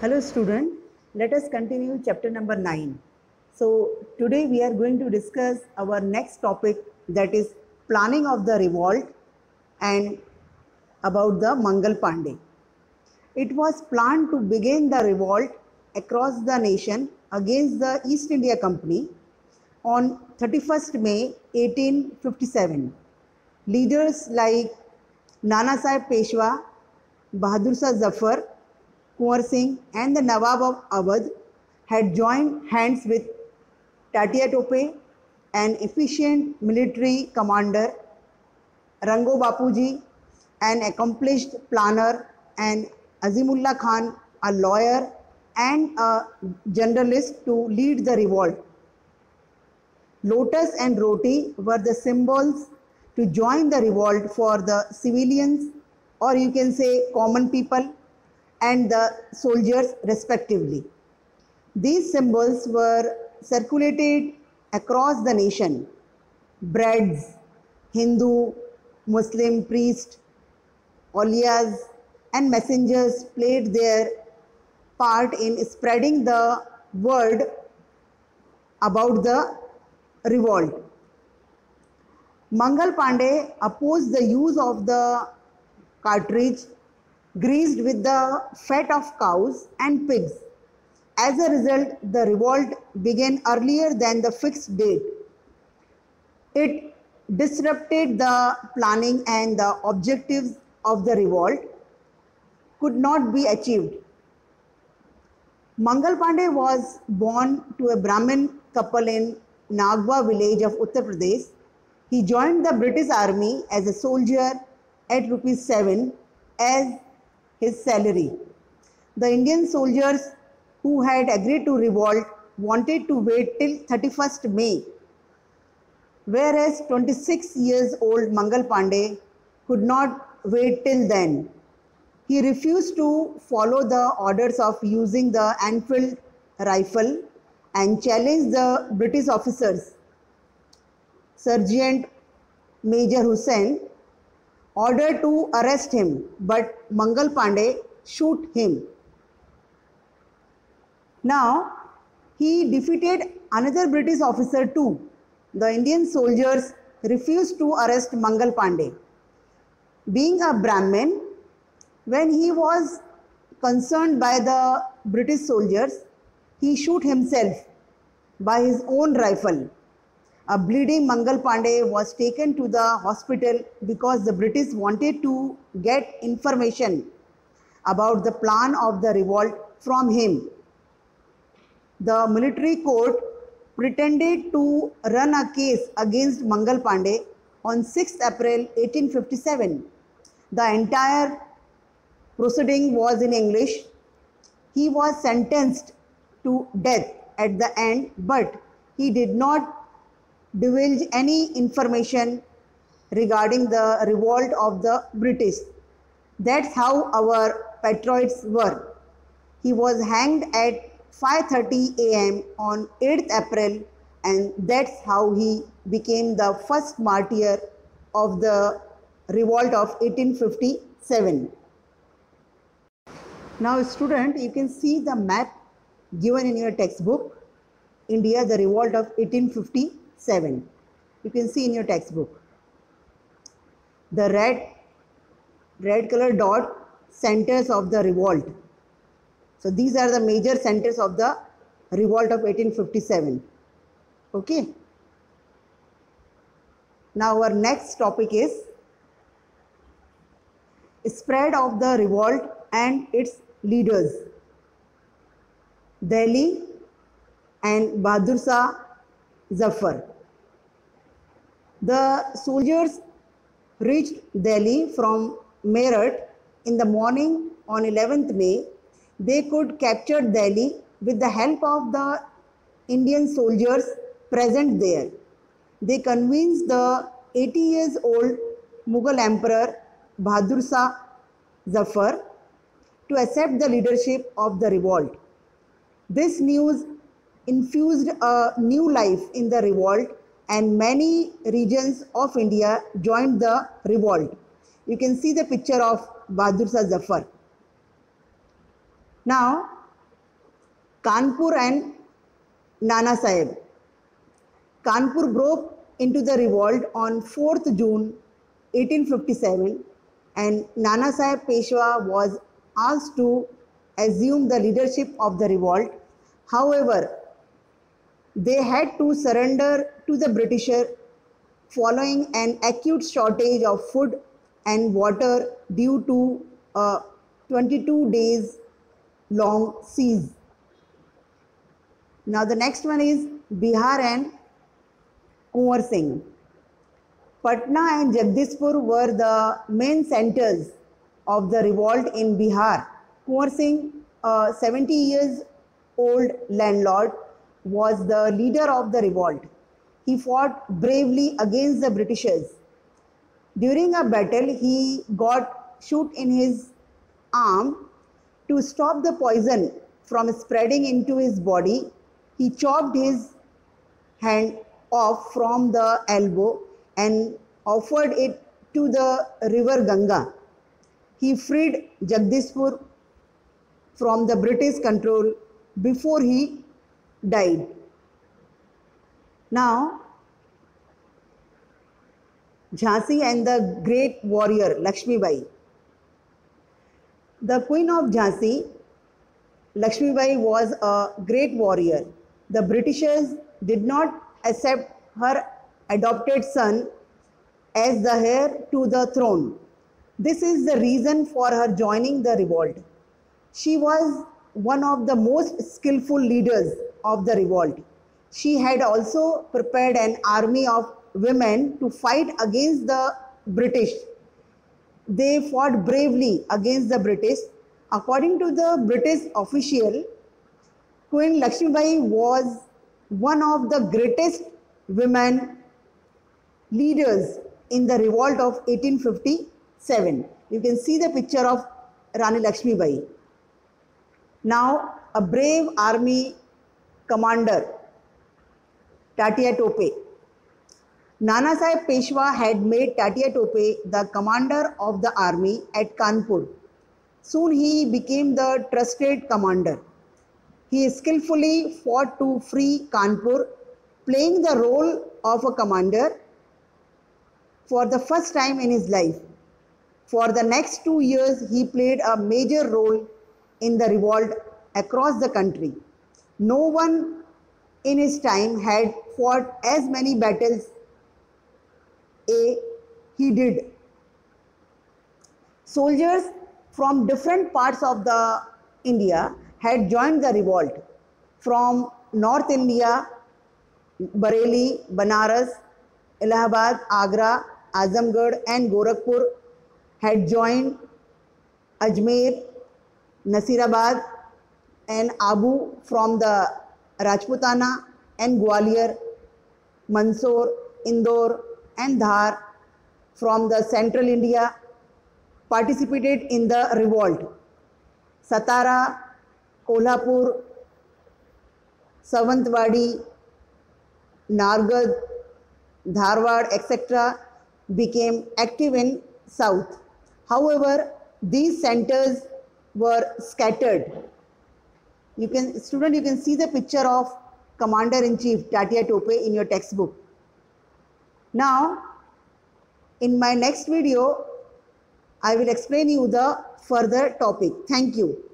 Hello student, let us continue chapter number 9. So today we are going to discuss our next topic that is planning of the revolt and about the Mangal Pandey. It was planned to begin the revolt across the nation against the East India Company on 31st May 1857. Leaders like Nana Sahib Peshwa, Bahadur Shah Zafar, Kunwar Singh and the Nawab of Awadh had joined hands with Tatia Tope, an efficient military commander, Rango Bapuji, an accomplished planner, and Azimullah Khan, a lawyer and a journalist to lead the revolt. Lotus and roti were the symbols to join the revolt for the civilians or you can say common people and the soldiers respectively. These symbols were circulated across the nation. Breads, Hindu, Muslim priest, Oliyas and messengers played their part in spreading the word about the revolt. Mangal Pandey opposed the use of the cartridge greased with the fat of cows and pigs. As a result, the revolt began earlier than the fixed date. It disrupted the planning and the objectives of the revolt could not be achieved. Mangal Pandey was born to a Brahmin couple in Nagwa village of Uttar Pradesh. He joined the British army as a soldier at rupees 7 as his salary. The Indian soldiers who had agreed to revolt wanted to wait till 31st May, whereas 26 years old Mangal Pandey could not wait till then. He refused to follow the orders of using the Enfield rifle and challenged the British officers. Sergeant Major Hewson ordered to arrest him, but Mangal Pandey shoot him. Now, he defeated another British officer too. The Indian soldiers refused to arrest Mangal Pandey. Being a Brahmin, when he was concerned by the British soldiers, he shoot himself by his own rifle. A bleeding Mangal Pandey was taken to the hospital because the British wanted to get information about the plan of the revolt from him. The military court pretended to run a case against Mangal Pandey on 6 April 1857. The entire proceeding was in English. He was sentenced to death at the end, but he did not divulge any information regarding the revolt of the British. That's how our patriots were. He was hanged at 5:30 a.m. on 8th April and that's how he became the first martyr of the revolt of 1857. Now student, you can see the map given in your textbook, India, the revolt of 1857. You can see in your textbook. The red, red color dot centers of the revolt. So these are the major centers of the revolt of 1857. Okay. Now our next topic is spread of the revolt and its leaders. Delhi and Bahadur Shah Zafar. The soldiers reached Delhi from Meerut in the morning on 11th May. They could capture Delhi with the help of the Indian soldiers present there. They convinced the 80 years old Mughal Emperor Bahadur Shah Zafar to accept the leadership of the revolt. This news infused a new life in the revolt and many regions of India joined the revolt. You can see the picture of Bahadur Shah Zafar. Now, Kanpur and Nana Sahib. Kanpur broke into the revolt on 4th June 1857 and Nana Sahib Peshwa was asked to assume the leadership of the revolt. However, they had to surrender to the Britisher following an acute shortage of food and water due to a 22 days long siege. Now the next one is Bihar and Kunwar Singh. Patna and Jagdishpur were the main centers of the revolt in Bihar. Kunwar Singh, a 70 years old landlord, was the leader of the revolt. He fought bravely against the Britishers. During a battle, he got shoot in his arm to stop the poison from spreading into his body. He chopped his hand off from the elbow and offered it to the river Ganga. He freed Jagdishpur from the British control before he died. Now, Jhansi and the great warrior Lakshmi Bai. The queen of Jhansi, Lakshmi Bai, was a great warrior. The Britishers did not accept her adopted son as the heir to the throne. This is the reason for her joining the revolt. She was one of the most skillful leaders of the revolt. She had also prepared an army of women to fight against the British. They fought bravely against the British. According to the British official, Queen Lakshmibai was one of the greatest women leaders in the revolt of 1857. You can see the picture of Rani Lakshmibai. Now, a brave army commander, Tatia Tope. Sahib Peshwa had made Tatia Tope the commander of the army at Kanpur. Soon he became the trusted commander. He skillfully fought to free Kanpur, playing the role of a commander for the first time in his life. For the next two years, he played a major role in the revolt across the country. No one in his time had fought as many battles a he did. Soldiers from different parts of the India had joined the revolt. From North India, Bareilly, Banaras, Allahabad, Agra, Azamgarh and Gorakhpur had joined Ajmer, Nasirabad and Abu from the Rajputana and Gwalior, Mandsaur, Indore and Dhar from the central India participated in the revolt. Satara, Kolhapur, Savantwadi, Nargad, Dharwad, etc. became active in south. However, these centers were scattered. You can, student, you can see the picture of Commander-in-Chief Tatia Tope in your textbook. Now, in my next video, I will explain you the further topic. Thank you.